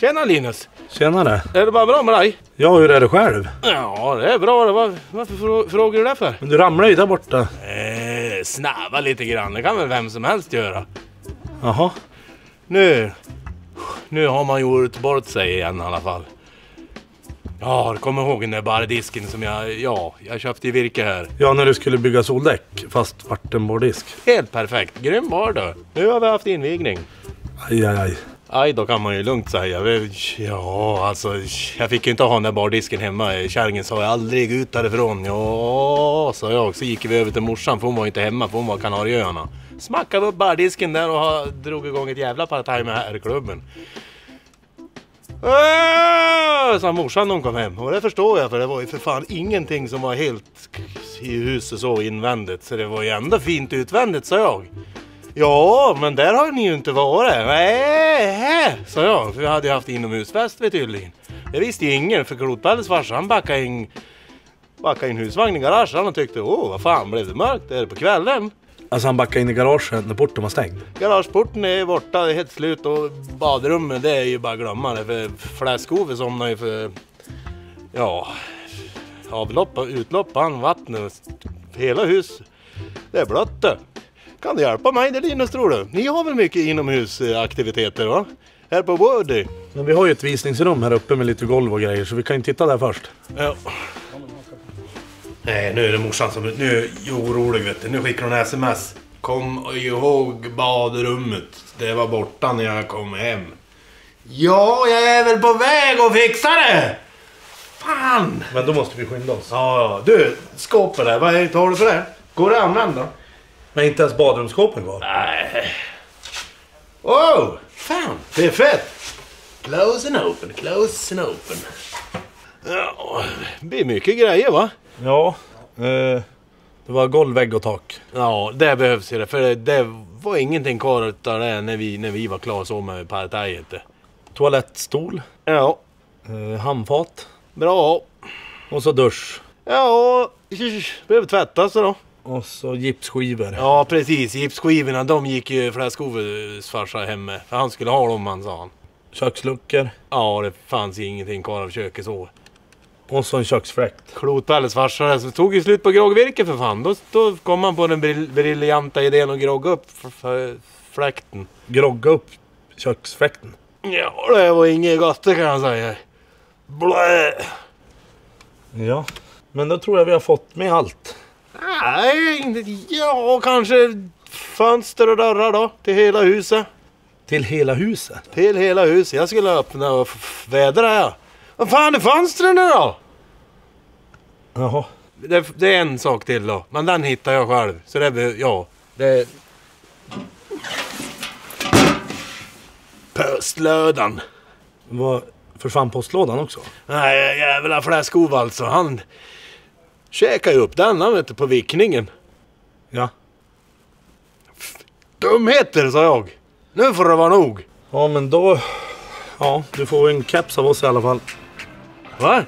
Tjena Linus! Tjenare. Är det bara bra med dig? Ja, hur är det själv? Ja, det är bra. Var, varför frå- frågar du det för? Men du ramlade ju där borta. Eh, snabba lite grann. Det kan väl vem som helst göra. Jaha. Nu, nu har man gjort bort sig igen i alla fall. Ja, du kommer ihåg den där bardisken som jag, ja, jag köpte i virke här. Ja, när du skulle bygga soldäck, fast vart en bordisk. Helt perfekt. Grym var du. Nu har vi haft invigning. Aj, aj, aj. Aj, då kan man ju lugnt säga. Ja, alltså, jag fick ju inte ha den där bardisken hemma. Kärringen sa aldrig ut därifrån. Ja, sa jag. Så gick vi över till morsan, för hon var inte hemma, för hon var Kanarieöarna. Smackade upp bardisken där och drog igång ett jävla partaj med herrklubben. Äh, sa morsan när hon kom hem. Och det förstår jag, för det var ju för fan ingenting som var helt i huset så invändigt. Så det var ju ändå fint utvändigt, sa jag. Ja, men där har ni ju inte varit. Nej, sa jag. För vi hade ju haft inomhusfest vid tydligen. Det visste ju ingen, för Klotpelles farsa han backade in, backade in husvagn i garaget. Han tyckte, åh vad fan blev det mörkt? Är det på kvällen? Alltså han backade in i garaget när porten var stängd. Garageporten är borta, det är helt slut och badrummet det är ju bara att glömma det. För Fläskove somnade ju för, ja, avlopp och utlopp, han vattnet. Hela hus, det är blött det. Kan du hjälpa mig det Linus tror du? Ni har väl mycket inomhusaktiviteter va? Här på Woody? Men vi har ju ett visningsrum här uppe med lite golv och grejer, så vi kan ju titta där först. Ja. Nej, nu är det morsan som nu är orolig vet du. Nu skickar hon sms. Kom ihåg badrummet. Det var borta när jag kom hem. Ja, jag är väl på väg att fixa det! Fan! Men då måste vi skynda oss. Ja, ja. Du, skåpet där. Vad är- tar du för det? Går det att använda? Men inte ens badrumsskåpen kvar. Nej. Wow! Fan, det är fett! Close and open, close and open. Ja, det blir mycket grejer va? Ja. Eh, det var golv, vägg och tak. Ja, det behövs ju det. För det, var ingenting kvar utav det när vi, när vi var klara så med partajet. Toalettstol. Ja, Eh, handfat. bra. Och så dusch. Ja, behöver tvättas då. Och så gipsskivor. Ja, precis. Gipsskivorna, de gick ju Fläskoves farsa hem med. För han skulle ha dem, han sa han. Köksluckor. Ja, det fanns ju ingenting kvar av köket så. Och så en köksfläkt. Klotpelles farsa så tog ju slut på groggvirke för fan. Då, då kom han på den brill- briljanta idén att grogga upp f- f- fläkten. Grogga upp köksfläkten. Ja, det var inget gott kan jag säga. Blä! Ja. Men då tror jag vi har fått med allt. Nej, ja kanske fönster och dörrar då till hela huset. Till hela huset. Till hela huset. Jag skulle öppna och vädra ja. Vad fan är fönstren då? Jaha. Det, det är en sak till då. Men den hittar jag själv. Så det ja. Det... Postlådan. Vad försvann postlådan också? Nej, jävla fläskov alltså. Han käkade ju upp den han vet du, på vickningen. Ja. Dumheter sa jag. Nu får det vara nog. Ja men då... Ja, du får en keps av oss i alla fall. Va?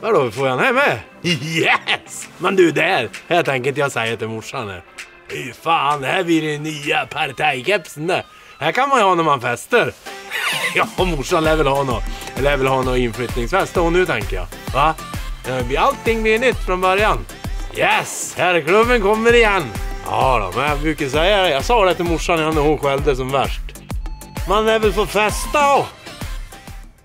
Vadå, får jag den här med? Yes! Men du där, här tänker inte jag säga till morsan här. Fy fan, det här blir den nya partajkepsen det. Här kan man ju ha när man fester. ja, morsan lär väl ha något. Lär väl ha något inflyttningsfest och nu tänker jag. Va? Blir- Allting blir nytt från början. Yes! Herrklubben kommer igen. Ja då, men jag brukar säga det. Jag sa det till morsan när hon skällde som värst. Man lär väl få festa och